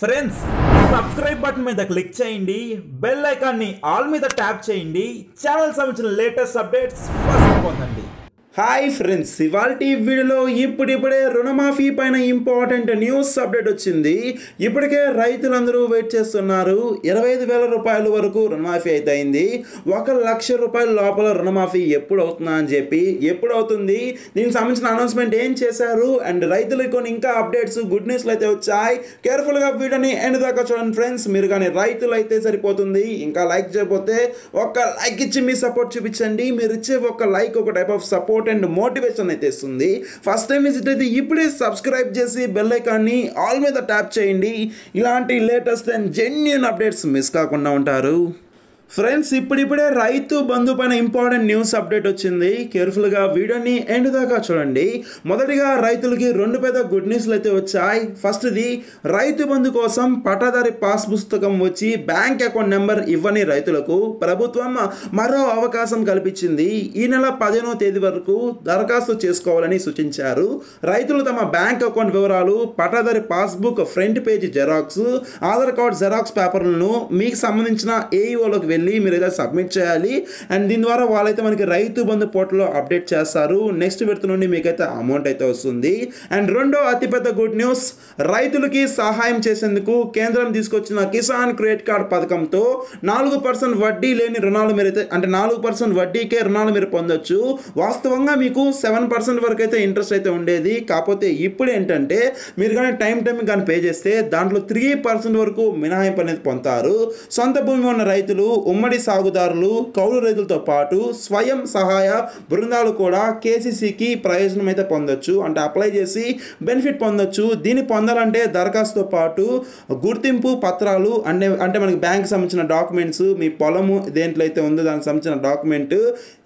Friends subscribe button మీద click చేయండి. Bell ఐకాన్ని ఆల్ మీద ట్యాప్ చేయండి. ఛానల్ సంబంధించిన లేటెస్ట్ అప్డేట్స్ ఫస్ట్ పొందండి. హాయ్ ఫ్రెండ్స్ ఇవాల్టి వీడియోలో ఇప్పుడిప్పుడే రుణమాఫీ పైన ఇంపార్టెంట్ న్యూస్ అప్డేట్ వచ్చింది. ఇప్పటికే రైతులందరూ వెయిట్ చేస్తున్నారు. ఇరవై ఐదు వేల రూపాయల వరకు రుణమాఫీ అయితే అయింది. ఒక లక్ష రూపాయల లోపల రుణమాఫీ ఎప్పుడు అవుతుందా అని చెప్పి ఎప్పుడు అవుతుంది దీనికి సంబంధించిన అనౌన్స్మెంట్ ఏం చేశారు? అండ్ రైతులకు కొన్ని ఇంకా అప్డేట్స్ గుడ్ న్యూస్లు అయితే వచ్చాయి. కేర్ఫుల్గా వీడియోని ఎండ్ దాకా చూడండి ఫ్రెండ్స్. మీరు కానీ రైతులు అయితే సరిపోతుంది. ఇంకా లైక్ చేయకపోతే ఒక లైక్ ఇచ్చి మీ సపోర్ట్ చూపించండి. మీరు ఇచ్చే ఒక లైక్ ఒక type of support and motivation అయితే ఇస్తుంది. ఫస్ట్ టైం విజిట్ అయితే ఇప్పుడే సబ్స్క్రైబ్ చేసి బెల్ ఐకాన్ని ఆల్ మీద ట్యాప్ చేయండి. ఇలాంటి latest and genuine updates miss కాకుండా ఉంటారు. ఫ్రెండ్స్ ఇప్పుడిప్పుడే రైతు బంధు పైన ఇంపార్టెంట్ న్యూస్ అప్డేట్ వచ్చింది. కేర్ఫుల్గా వీడియోని ఎండ్ దాకా చూడండి. మొదటిగా రైతులకి రెండు పెద్ద గుడ్ న్యూస్లు అయితే వచ్చాయి. ఫస్ట్ది రైతు బంధు కోసం పట్టాదారి పాస్ పుస్తకం వచ్చి బ్యాంక్ అకౌంట్ నెంబర్ ఇవ్వని రైతులకు ప్రభుత్వం మరో అవకాశం కల్పించింది. ఈ నెల పదిహేనో తేదీ వరకు దరఖాస్తు చేసుకోవాలని సూచించారు. రైతులు తమ బ్యాంక్ అకౌంట్ వివరాలు Pattadhari passbook front page xerox Aadhaar card xerox పేపర్లను మీకు సంబంధించిన ఏఈఓలకు వెళ్ళి మీరు అయితే సబ్మిట్ చేయాలి. అండ్ దీని ద్వారా వాళ్ళైతే మనకి రైతు బంధు పోర్టల్లో అప్డేట్ చేస్తారు. నెక్స్ట్ విడత నుండి మీకైతే అమౌంట్ అయితే వస్తుంది. అండ్ రెండో అతిపెద్ద గుడ్ న్యూస్ రైతులకి సహాయం చేసేందుకు కేంద్రం తీసుకొచ్చిన కిసాన్ క్రెడిట్ కార్డ్ పథకంతో నాలుగు పర్సెంట్ వడ్డీ లేని రుణాలు మీరైతే అంటే నాలుగు పర్సెంట్ వడ్డీకే రుణాలు మీరు పొందొచ్చు. వాస్తవంగా మీకు సెవెన్ పర్సెంట్ వరకు అయితే ఇంట్రెస్ట్ అయితే ఉండేది. కాకపోతే ఇప్పుడు ఏంటంటే మీరు కానీ టైం టైం కానీ పే చేస్తే దాంట్లో త్రీ పర్సెంట్ వరకు మినహాయింపు అనేది పొందుతారు. సొంత భూమి ఉన్న రైతులు ఉమ్మడి సాగుదారులు కౌలు రైతులతో పాటు స్వయం సహాయ బృందాలు కూడా కేసీసీకి ప్రయోజనం అయితే పొందొచ్చు. అంటే అప్లై చేసి బెనిఫిట్ పొందొచ్చు. దీన్ని పొందాలంటే దరఖాస్తుతో పాటు గుర్తింపు పత్రాలు అంటే అంటే మనకి బ్యాంక్ సంబంధించిన డాక్యుమెంట్స్ మీ పొలము దేంట్లో అయితే ఉందో దానికి సంబంధించిన డాక్యుమెంట్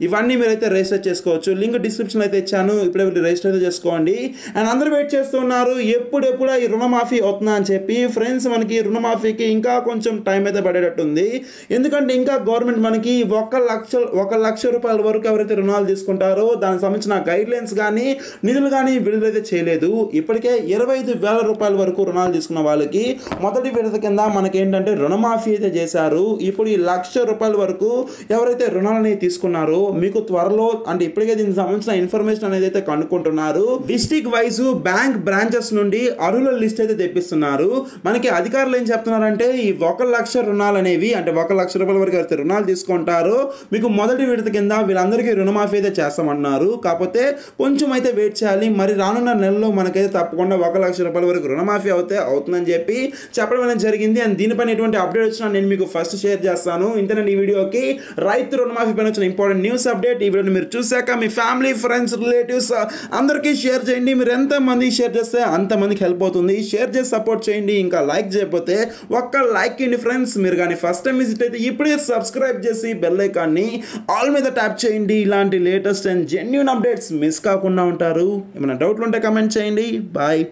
ఇవన్నీ మీరైతే రిజిస్టర్ చేసుకోవచ్చు. లింక్ డిస్క్రిప్షన్ అయితే ఇచ్చాను. ఇప్పుడే రిజిస్టర్ అయితే చేసుకోండి. అండ్ అందరూ వెయిట్ చేస్తున్నారు ఎప్పుడెప్పుడు ఈ రుణమాఫీ అవుతుందా అని చెప్పి. ఫ్రెండ్స్ మనకి రుణమాఫీకి ఇంకా కొంచెం టైం అయితే పడేటట్టుంది. ఎందుకంటే ఇంకా గవర్నమెంట్ మనకి ఒక లక్ష ఒక లక్ష రూపాయల వరకు ఎవరైతే రుణాలు తీసుకుంటారో దానికి సంబంధించిన గైడ్ లైన్స్ కానీ నిధులు కానీ విడుదలైతే చేయలేదు. ఇప్పటికే ఇరవై ఐదు వేల రూపాయల వరకు రుణాలు తీసుకున్న వాళ్ళకి మొదటి విడత కింద మనకి ఏంటంటే రుణమాఫీ అయితే చేశారు. ఇప్పుడు ఈ లక్ష రూపాయల వరకు ఎవరైతే రుణాలని తీసుకున్నారో మీకు త్వరలో అంటే ఇప్పటికే దీనికి సంబంధించిన ఇన్ఫర్మేషన్ అనేది అయితే కనుక్కుంటున్నారు. డిస్టిక్ వైజ్ బ్యాంక్ బ్రాంచెస్ నుండి అర్హుల లిస్ట్ అయితే తెప్పిస్తున్నారు. మనకి అధికారులు ఏం చెప్తున్నారంటే ఈ ఒక లక్ష రుణాలు అనేవి అంటే ఒక లక్ష రూపాయలు వరకు అయితే రుణాలు తీసుకుంటారో మీకు మొదటి విడత కింద వీళ్ళందరికీ రుణమాఫీ అయితే చేస్తామన్నారు. కాకపోతే కొంచెం అయితే వెయిట్ చేయాలి. మరి రానున్న నెలలో మనకైతే తప్పకుండా ఒక లక్ష రూపాయల వరకు రుణమాఫీ అవుతే అవుతుందని చెప్పి చెప్పడం అనేది జరిగింది. అండ్ దీనిపైన ఎటువంటి అప్డేట్ వచ్చినా నేను మీకు ఫస్ట్ షేర్ చేస్తాను. ఇంతనే ఈ వీడియోకి. రైతు రుణమాఫీ పైన వచ్చిన ఇంపార్టెంట్ న్యూస్ అప్డేట్ ఈ వీడియోని మీరు చూశాక మీ ఫ్యామిలీ ఫ్రెండ్స్ రిలేటివ్స్ అందరికీ షేర్ చేయండి. మీరు ఎంతమంది షేర్ చేస్తే అంతమందికి హెల్ప్ అవుతుంది. షేర్ చేసి సపోర్ట్ చేయండి. ఇంకా లైక్ చేయకపోతే ఒక్క లైక్ ఇండి ఫ్రెండ్స్ మీరు కానీ ఫస్ట్ టైం విజిట్ అయితే ఇప్పుడు ఇప్పుడే సబ్స్క్రైబ్ చేసి బెల్ ఐకాన్ని ఆల్ మీద ట్యాప్ చేయండి. ఇలాంటి latest and genuine updates miss కాకుండా ఉంటారు. ఏమైనా డౌట్లు ఉంటే కమెంట్ చేయండి. బాయ్